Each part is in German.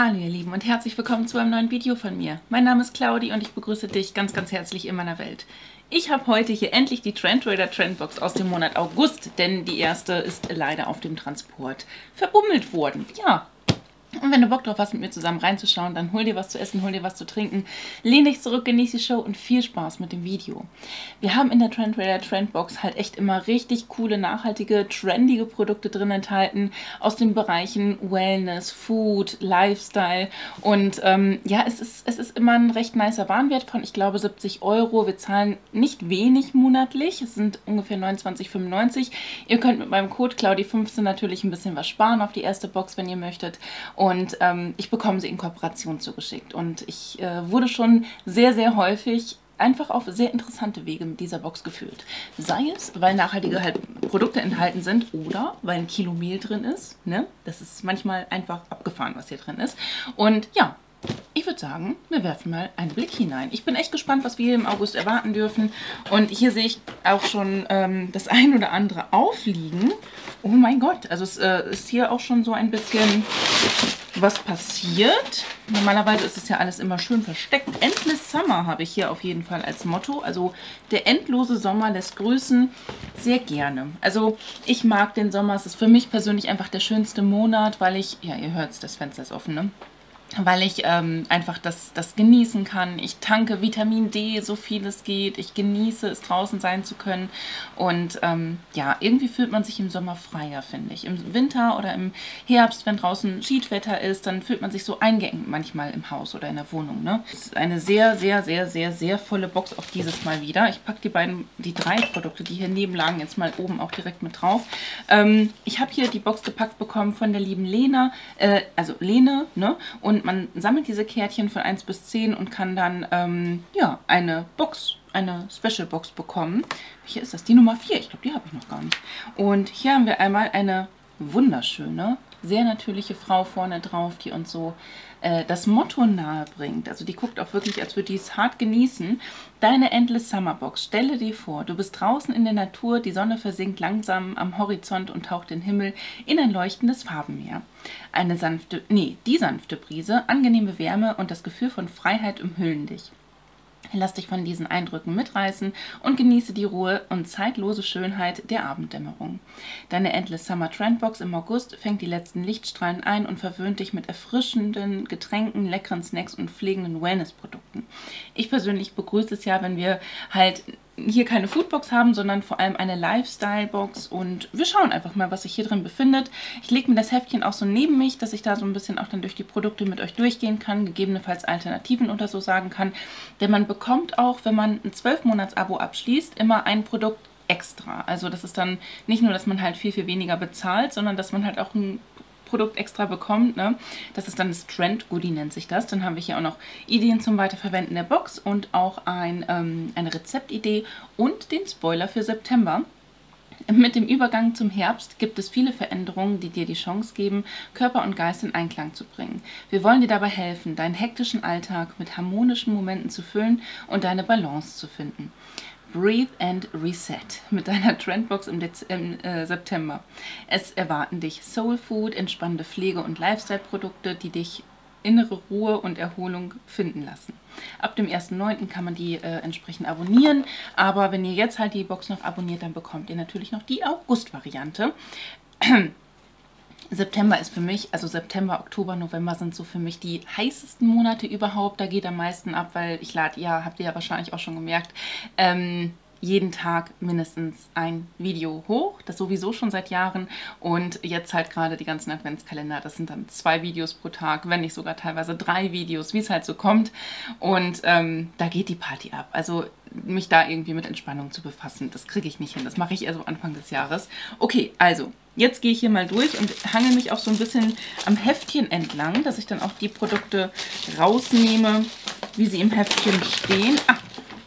Hallo ihr Lieben und herzlich willkommen zu einem neuen Video von mir. Mein Name ist Claudi und ich begrüße dich ganz ganz herzlich in meiner Welt. Ich habe heute hier endlich die Trend Raider Trendbox aus dem Monat August, denn die erste ist leider auf dem Transport verbummelt worden. Ja, und wenn du Bock drauf hast, mit mir zusammen reinzuschauen, dann hol dir was zu essen, hol dir was zu trinken, lehn dich zurück, genieß die Show und viel Spaß mit dem Video. Wir haben in der Trend Raider Trendbox halt echt immer richtig coole, nachhaltige, trendige Produkte drin enthalten aus den Bereichen Wellness, Food, Lifestyle und ähm, ja, es ist, es ist immer ein recht nicer Warenwert von, ich glaube, 70 Euro. Wir zahlen nicht wenig monatlich, es sind ungefähr 29,95. Ihr könnt mit meinem Code Claudi15 natürlich ein bisschen was sparen auf die erste Box, wenn ihr möchtet und ähm, ich bekomme sie in Kooperation zugeschickt. Und ich äh, wurde schon sehr, sehr häufig einfach auf sehr interessante Wege mit dieser Box gefüllt. Sei es, weil nachhaltige halt Produkte enthalten sind oder weil ein Kilo Mehl drin ist. Ne? Das ist manchmal einfach abgefahren, was hier drin ist. Und ja, ich würde sagen, wir werfen mal einen Blick hinein. Ich bin echt gespannt, was wir hier im August erwarten dürfen. Und hier sehe ich auch schon ähm, das ein oder andere aufliegen. Oh mein Gott, also es äh, ist hier auch schon so ein bisschen was passiert. Normalerweise ist es ja alles immer schön versteckt. Endless Summer habe ich hier auf jeden Fall als Motto. Also der endlose Sommer lässt grüßen sehr gerne. Also ich mag den Sommer. Es ist für mich persönlich einfach der schönste Monat, weil ich, ja ihr hört es, das Fenster ist offen, ne? Weil ich ähm, einfach das, das genießen kann. Ich tanke Vitamin D, so viel es geht. Ich genieße es, draußen sein zu können. Und ähm, ja, irgendwie fühlt man sich im Sommer freier, finde ich. Im Winter oder im Herbst, wenn draußen Schiedwetter ist, dann fühlt man sich so eingeengt manchmal im Haus oder in der Wohnung. Ne? Das ist eine sehr, sehr, sehr, sehr, sehr volle Box auch dieses Mal wieder. Ich packe die beiden, die drei Produkte, die hier neben lagen, jetzt mal oben auch direkt mit drauf. Ähm, ich habe hier die Box gepackt bekommen von der lieben Lena, äh, also Lene, ne? Und und man sammelt diese Kärtchen von 1 bis 10 und kann dann ähm, ja, eine Box, eine Special Box bekommen. Welche ist das? Die Nummer 4. Ich glaube, die habe ich noch gar nicht. Und hier haben wir einmal eine wunderschöne, sehr natürliche Frau vorne drauf, die uns so äh, das Motto nahe bringt. Also die guckt auch wirklich, als würde die es hart genießen. Deine Endless Summer Box. Stelle dir vor, du bist draußen in der Natur, die Sonne versinkt langsam am Horizont und taucht den Himmel in ein leuchtendes Farbenmeer. Eine sanfte, nee, die sanfte Brise, angenehme Wärme und das Gefühl von Freiheit umhüllen dich. Lass dich von diesen Eindrücken mitreißen und genieße die Ruhe und zeitlose Schönheit der Abenddämmerung. Deine Endless Summer Trendbox im August fängt die letzten Lichtstrahlen ein und verwöhnt dich mit erfrischenden Getränken, leckeren Snacks und pflegenden Wellnessprodukten. Ich persönlich begrüße es ja, wenn wir halt hier keine Foodbox haben, sondern vor allem eine Lifestyle-Box und wir schauen einfach mal, was sich hier drin befindet. Ich lege mir das Heftchen auch so neben mich, dass ich da so ein bisschen auch dann durch die Produkte mit euch durchgehen kann, gegebenenfalls Alternativen oder so sagen kann, denn man bekommt auch, wenn man ein 12-Monats-Abo abschließt, immer ein Produkt extra. Also das ist dann nicht nur, dass man halt viel, viel weniger bezahlt, sondern dass man halt auch ein Produkt extra bekommt. Ne? Das ist dann das Trend Goodie nennt sich das. Dann haben wir hier auch noch Ideen zum Weiterverwenden der Box und auch ein, ähm, eine Rezeptidee und den Spoiler für September. Mit dem Übergang zum Herbst gibt es viele Veränderungen, die dir die Chance geben, Körper und Geist in Einklang zu bringen. Wir wollen dir dabei helfen, deinen hektischen Alltag mit harmonischen Momenten zu füllen und deine Balance zu finden. Breathe and Reset mit deiner Trendbox im, Dez im äh, September. Es erwarten dich Soul Food, entspannende Pflege- und Lifestyle-Produkte, die dich innere Ruhe und Erholung finden lassen. Ab dem 1.9. kann man die äh, entsprechend abonnieren, aber wenn ihr jetzt halt die Box noch abonniert, dann bekommt ihr natürlich noch die August-Variante. September ist für mich, also September, Oktober, November sind so für mich die heißesten Monate überhaupt. Da geht am meisten ab, weil ich lade, ja, habt ihr ja wahrscheinlich auch schon gemerkt, ähm, jeden Tag mindestens ein Video hoch. Das sowieso schon seit Jahren. Und jetzt halt gerade die ganzen Adventskalender. Das sind dann zwei Videos pro Tag, wenn nicht sogar teilweise drei Videos, wie es halt so kommt. Und ähm, da geht die Party ab. Also mich da irgendwie mit Entspannung zu befassen, das kriege ich nicht hin. Das mache ich eher so Anfang des Jahres. Okay, also jetzt gehe ich hier mal durch und hangel mich auch so ein bisschen am Heftchen entlang, dass ich dann auch die Produkte rausnehme, wie sie im Heftchen stehen. Ah,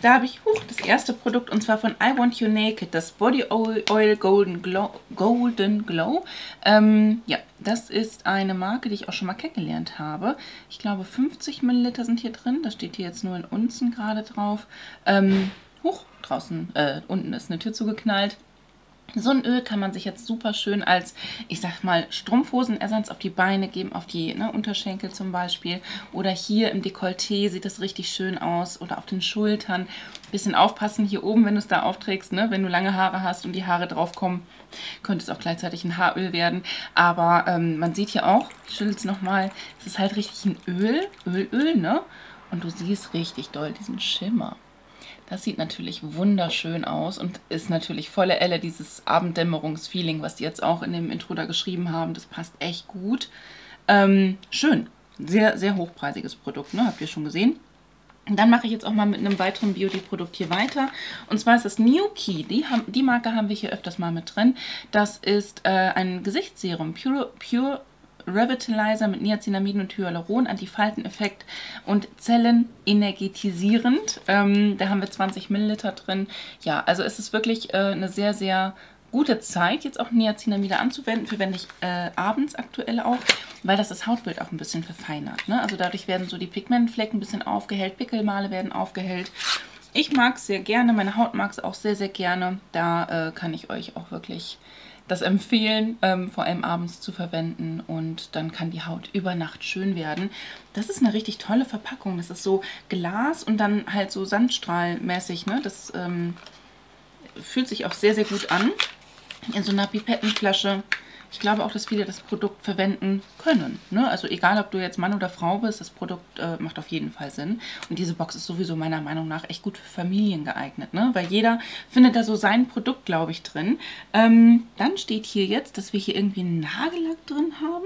da habe ich huch, das erste Produkt und zwar von I Want You Naked, das Body Oil Golden Glow. Golden Glow. Ähm, ja, das ist eine Marke, die ich auch schon mal kennengelernt habe. Ich glaube 50 Milliliter sind hier drin. Das steht hier jetzt nur in Unzen gerade drauf. Ähm, huch, draußen, äh, unten ist eine Tür zugeknallt. So ein Öl kann man sich jetzt super schön als, ich sag mal, Strumpfhosenersatz auf die Beine geben, auf die ne, Unterschenkel zum Beispiel. Oder hier im Dekolleté sieht das richtig schön aus. Oder auf den Schultern. Bisschen aufpassen hier oben, wenn du es da aufträgst. Ne? Wenn du lange Haare hast und die Haare drauf kommen, könnte es auch gleichzeitig ein Haaröl werden. Aber ähm, man sieht hier auch, ich schüttel es nochmal, es ist halt richtig ein Öl, Ölöl, ne? Und du siehst richtig doll diesen Schimmer. Das sieht natürlich wunderschön aus und ist natürlich volle Elle, dieses Abenddämmerungsfeeling, was die jetzt auch in dem Intro da geschrieben haben. Das passt echt gut. Ähm, schön. Sehr, sehr hochpreisiges Produkt, ne? Habt ihr schon gesehen? Dann mache ich jetzt auch mal mit einem weiteren Beauty-Produkt hier weiter. Und zwar ist das New Key. Die, haben, die Marke haben wir hier öfters mal mit drin. Das ist äh, ein Gesichtsserum, Pure, Pure Revitalizer mit Niacinamiden und Hyaluron, Antifalteneffekt und Zellen energetisierend. Ähm, da haben wir 20 Milliliter drin. Ja, also es ist wirklich äh, eine sehr, sehr gute Zeit, jetzt auch Niacinamide anzuwenden. Verwende ich äh, abends aktuell auch, weil das das Hautbild auch ein bisschen verfeinert. Ne? Also dadurch werden so die Pigmentflecken ein bisschen aufgehellt, Pickelmale werden aufgehellt. Ich mag es sehr gerne, meine Haut mag es auch sehr, sehr gerne. Da äh, kann ich euch auch wirklich das empfehlen, ähm, vor allem abends zu verwenden und dann kann die Haut über Nacht schön werden. Das ist eine richtig tolle Verpackung. Das ist so Glas und dann halt so Sandstrahlmäßig. Ne? Das ähm, fühlt sich auch sehr, sehr gut an. In so einer Pipettenflasche ich glaube auch, dass viele das Produkt verwenden können. Ne? Also egal, ob du jetzt Mann oder Frau bist, das Produkt äh, macht auf jeden Fall Sinn. Und diese Box ist sowieso meiner Meinung nach echt gut für Familien geeignet. Ne? Weil jeder findet da so sein Produkt, glaube ich, drin. Ähm, dann steht hier jetzt, dass wir hier irgendwie einen Nagellack drin haben.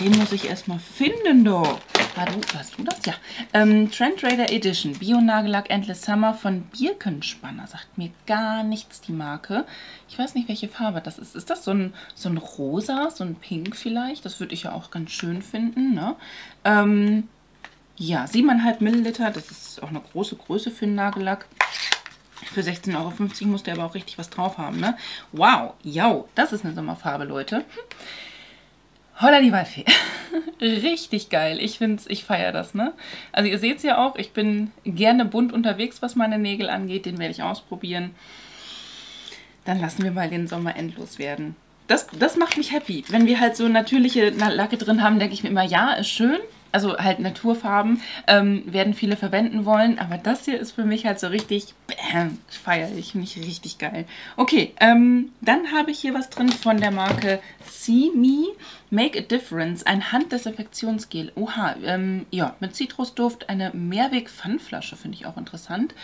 Den muss ich erstmal finden, doch. War du, warst du das? Ja. Ähm, Trend Raider Edition. Bio-Nagellack Endless Summer von Birkenspanner. Sagt mir gar nichts die Marke. Ich weiß nicht, welche Farbe das ist. Ist das so ein, so ein rosa, so ein pink vielleicht? Das würde ich ja auch ganz schön finden. Ne? Ähm, ja, 7,5 Milliliter. Das ist auch eine große Größe für einen Nagellack. Für 16,50 Euro muss der aber auch richtig was drauf haben. Ne? Wow, ja, das ist eine Sommerfarbe, Leute. Hm. Holla die Waldfee. Richtig geil. Ich finde ich feiere das, ne? Also ihr seht es ja auch, ich bin gerne bunt unterwegs, was meine Nägel angeht. Den werde ich ausprobieren. Dann lassen wir mal den Sommer endlos werden. Das, das macht mich happy. Wenn wir halt so natürliche Lacke drin haben, denke ich mir immer, ja, ist schön also halt Naturfarben, ähm, werden viele verwenden wollen. Aber das hier ist für mich halt so richtig, feiere ich, finde ich richtig geil. Okay, ähm, dann habe ich hier was drin von der Marke See Me Make a Difference, ein Handdesinfektionsgel. Oha, ähm, ja, mit Zitrusduft, eine Mehrweg-Pfannflasche, finde ich auch interessant.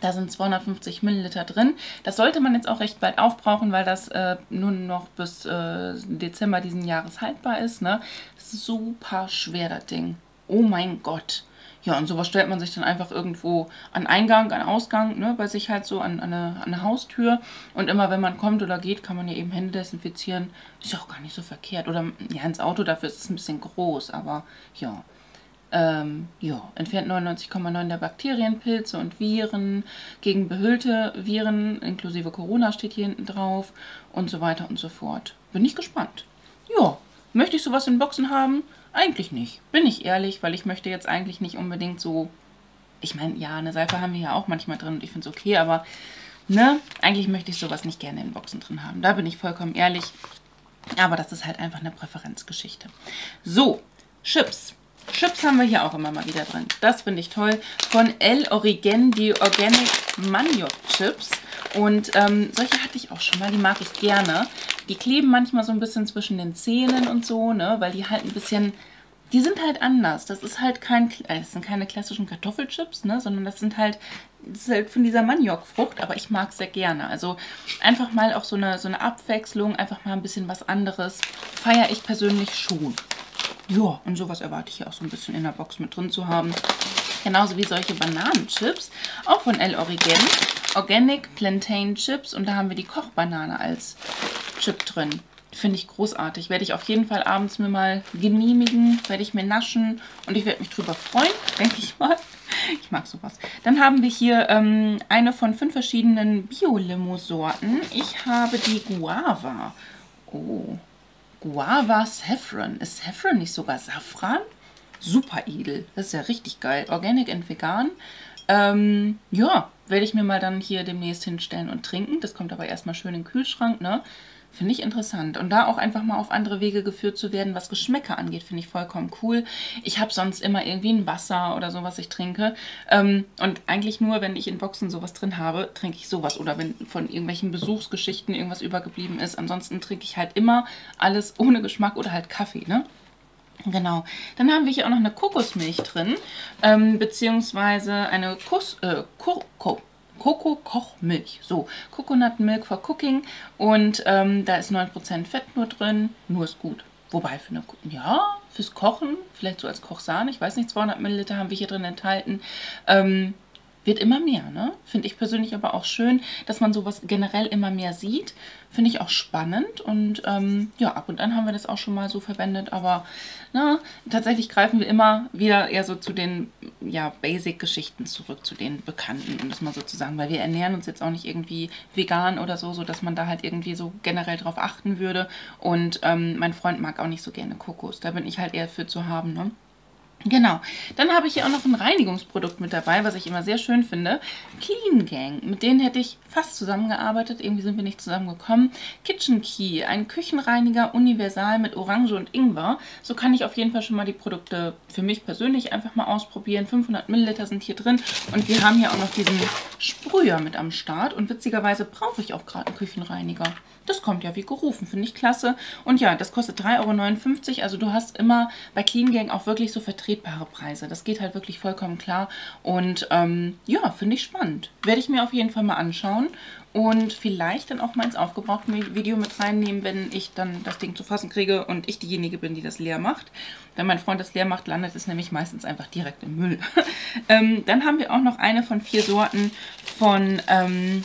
Da sind 250 Milliliter drin. Das sollte man jetzt auch recht bald aufbrauchen, weil das äh, nur noch bis äh, Dezember diesen Jahres haltbar ist. Ne? Super schwer, das Ding. Oh mein Gott. Ja, und sowas stellt man sich dann einfach irgendwo an Eingang, an Ausgang, ne, bei sich halt so an, an, eine, an eine Haustür. Und immer wenn man kommt oder geht, kann man ja eben Hände desinfizieren. Ist ja auch gar nicht so verkehrt. Oder ja, ins Auto, dafür ist es ein bisschen groß, aber ja. Ähm, ja, entfernt 99,9 der Bakterien, Pilze und Viren, gegen behüllte Viren, inklusive Corona steht hier hinten drauf und so weiter und so fort. Bin ich gespannt. Ja, möchte ich sowas in Boxen haben? Eigentlich nicht. Bin ich ehrlich, weil ich möchte jetzt eigentlich nicht unbedingt so... Ich meine, ja, eine Seife haben wir ja auch manchmal drin und ich finde es okay, aber ne, eigentlich möchte ich sowas nicht gerne in Boxen drin haben. Da bin ich vollkommen ehrlich. Aber das ist halt einfach eine Präferenzgeschichte. So, Chips. Chips haben wir hier auch immer mal wieder drin. Das finde ich toll. Von El Origen, die Organic Maniok Chips. Und ähm, solche hatte ich auch schon mal, die mag ich gerne. Die kleben manchmal so ein bisschen zwischen den Zähnen und so, ne, weil die halt ein bisschen, die sind halt anders. Das ist halt kein, äh, das sind keine klassischen Kartoffelchips, ne, sondern das sind halt, das ist halt von dieser Maniokfrucht, aber ich mag es sehr gerne. Also einfach mal auch so eine, so eine Abwechslung, einfach mal ein bisschen was anderes, feiere ich persönlich schon. Ja, und sowas erwarte ich ja auch so ein bisschen in der Box mit drin zu haben. Genauso wie solche Bananenchips, auch von El Origen. Organic Plantain Chips und da haben wir die Kochbanane als Chip drin. Finde ich großartig. Werde ich auf jeden Fall abends mir mal genehmigen, werde ich mir naschen und ich werde mich drüber freuen, denke ich mal. Ich mag sowas. Dann haben wir hier ähm, eine von fünf verschiedenen Bio-Limo-Sorten. Ich habe die Guava. Oh, Guava Saffron. Ist Saffron nicht sogar Safran? Super edel. Das ist ja richtig geil. Organic and vegan. Ähm, ja, werde ich mir mal dann hier demnächst hinstellen und trinken. Das kommt aber erstmal schön in den Kühlschrank, ne? Finde ich interessant. Und da auch einfach mal auf andere Wege geführt zu werden, was Geschmäcker angeht, finde ich vollkommen cool. Ich habe sonst immer irgendwie ein Wasser oder so, was ich trinke. Ähm, und eigentlich nur, wenn ich in Boxen sowas drin habe, trinke ich sowas. Oder wenn von irgendwelchen Besuchsgeschichten irgendwas übergeblieben ist. Ansonsten trinke ich halt immer alles ohne Geschmack oder halt Kaffee, ne? Genau. Dann haben wir hier auch noch eine Kokosmilch drin, ähm, beziehungsweise eine Kuss, äh, Ko Ko Koko-Kochmilch. So, Coconut Milk for Cooking und ähm, da ist 9% Fett nur drin, nur ist gut. Wobei für eine, ja, fürs Kochen, vielleicht so als Kochsahne, ich weiß nicht, 200 Milliliter haben wir hier drin enthalten. Ähm, wird immer mehr, ne? Finde ich persönlich aber auch schön, dass man sowas generell immer mehr sieht. Finde ich auch spannend und ähm, ja, ab und an haben wir das auch schon mal so verwendet, aber na, tatsächlich greifen wir immer wieder eher so zu den ja, Basic-Geschichten zurück, zu den Bekannten, um das mal so zu sagen, weil wir ernähren uns jetzt auch nicht irgendwie vegan oder so, sodass man da halt irgendwie so generell drauf achten würde und ähm, mein Freund mag auch nicht so gerne Kokos, da bin ich halt eher für zu haben, ne? Genau, dann habe ich hier auch noch ein Reinigungsprodukt mit dabei, was ich immer sehr schön finde. Clean Gang, mit denen hätte ich fast zusammengearbeitet, irgendwie sind wir nicht zusammengekommen. Kitchen Key, ein Küchenreiniger universal mit Orange und Ingwer. So kann ich auf jeden Fall schon mal die Produkte für mich persönlich einfach mal ausprobieren. 500 Milliliter sind hier drin und wir haben hier auch noch diesen Sprüher mit am Start und witzigerweise brauche ich auch gerade einen Küchenreiniger. Das kommt ja wie gerufen, finde ich klasse. Und ja, das kostet 3,59 Euro. Also du hast immer bei Clean Gang auch wirklich so vertretbare Preise. Das geht halt wirklich vollkommen klar. Und ähm, ja, finde ich spannend. Werde ich mir auf jeden Fall mal anschauen. Und vielleicht dann auch mal ins Aufgebraucht-Video mit reinnehmen, wenn ich dann das Ding zu fassen kriege und ich diejenige bin, die das leer macht. Wenn mein Freund das leer macht, landet es nämlich meistens einfach direkt im Müll. ähm, dann haben wir auch noch eine von vier Sorten von... Ähm,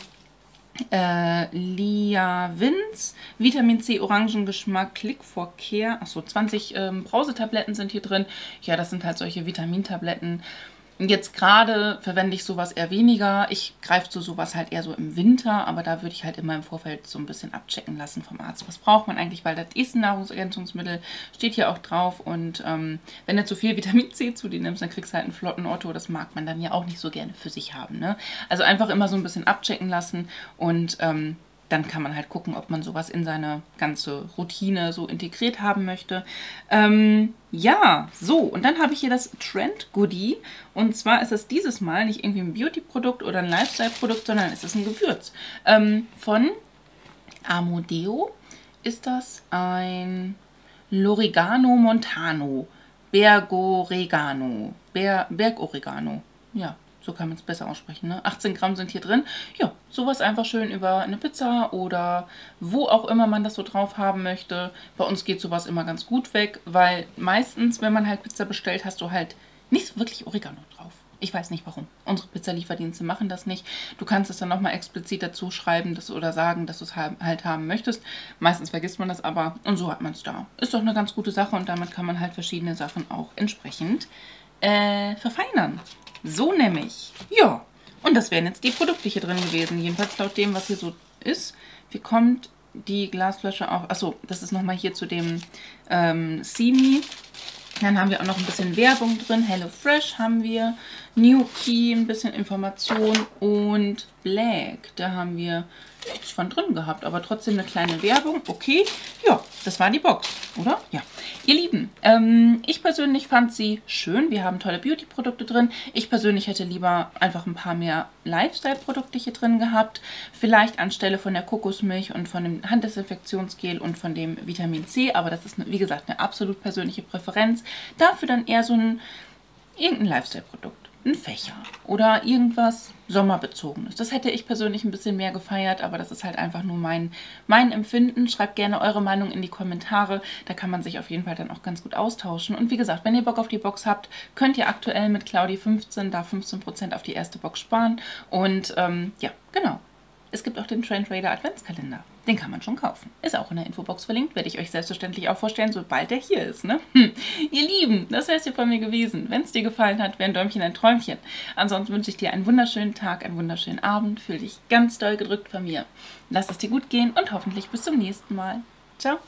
äh, Lia Vince, Vitamin C Orangengeschmack, Click for Care. Achso, 20 ähm, Brausetabletten sind hier drin. Ja, das sind halt solche Vitamintabletten. Jetzt gerade verwende ich sowas eher weniger. Ich greife zu sowas halt eher so im Winter, aber da würde ich halt immer im Vorfeld so ein bisschen abchecken lassen vom Arzt. Was braucht man eigentlich, weil das ist ein Nahrungsergänzungsmittel, steht hier auch drauf. Und ähm, wenn du zu viel Vitamin C zu dir nimmst, dann kriegst du halt einen flotten Otto. Das mag man dann ja auch nicht so gerne für sich haben. Ne? Also einfach immer so ein bisschen abchecken lassen und ähm, dann kann man halt gucken, ob man sowas in seine ganze Routine so integriert haben möchte. Ähm, ja, so, und dann habe ich hier das Trend Goodie. Und zwar ist es dieses Mal nicht irgendwie ein Beauty-Produkt oder ein Lifestyle-Produkt, sondern es ist ein Gewürz. Ähm, von Amodeo ist das ein Lorigano Montano. Bergoregano. Ber Bergoregano. Ja, so kann man es besser aussprechen. Ne? 18 Gramm sind hier drin. Ja, sowas einfach schön über eine Pizza oder wo auch immer man das so drauf haben möchte. Bei uns geht sowas immer ganz gut weg, weil meistens, wenn man halt Pizza bestellt, hast du halt nicht so wirklich Oregano drauf. Ich weiß nicht warum. Unsere Pizzalieferdienste machen das nicht. Du kannst es dann nochmal explizit dazu schreiben dass, oder sagen, dass du es halt haben möchtest. Meistens vergisst man das aber und so hat man es da. Ist doch eine ganz gute Sache und damit kann man halt verschiedene Sachen auch entsprechend äh, verfeinern. So nämlich. Ja. Das wären jetzt die Produkte hier drin gewesen. Jedenfalls laut dem, was hier so ist. Wie kommt die Glasflasche auch... Achso, das ist nochmal hier zu dem ähm, Simi. Dann haben wir auch noch ein bisschen Werbung drin. Hello Fresh haben wir. New Key, ein bisschen Information. Und Black, da haben wir nichts von drin gehabt, aber trotzdem eine kleine Werbung. Okay, ja, das war die Box, oder? Ja. Ihr Lieben, ähm, ich persönlich fand sie schön. Wir haben tolle Beauty-Produkte drin. Ich persönlich hätte lieber einfach ein paar mehr Lifestyle-Produkte hier drin gehabt. Vielleicht anstelle von der Kokosmilch und von dem Handdesinfektionsgel und von dem Vitamin C. Aber das ist, wie gesagt, eine absolut persönliche Präferenz. Dafür dann eher so ein irgendein Lifestyle-Produkt ein Fächer oder irgendwas Sommerbezogenes. Das hätte ich persönlich ein bisschen mehr gefeiert, aber das ist halt einfach nur mein, mein Empfinden. Schreibt gerne eure Meinung in die Kommentare. Da kann man sich auf jeden Fall dann auch ganz gut austauschen. Und wie gesagt, wenn ihr Bock auf die Box habt, könnt ihr aktuell mit Claudi 15 da 15% auf die erste Box sparen. Und ähm, ja, genau. Es gibt auch den Trend Raider Adventskalender. Den kann man schon kaufen. Ist auch in der Infobox verlinkt. Werde ich euch selbstverständlich auch vorstellen, sobald der hier ist. Ne? Hm. Ihr Lieben, das wäre es hier von mir gewesen. Wenn es dir gefallen hat, wäre ein Däumchen ein Träumchen. Ansonsten wünsche ich dir einen wunderschönen Tag, einen wunderschönen Abend. Fühl dich ganz doll gedrückt von mir. Lass es dir gut gehen und hoffentlich bis zum nächsten Mal. Ciao.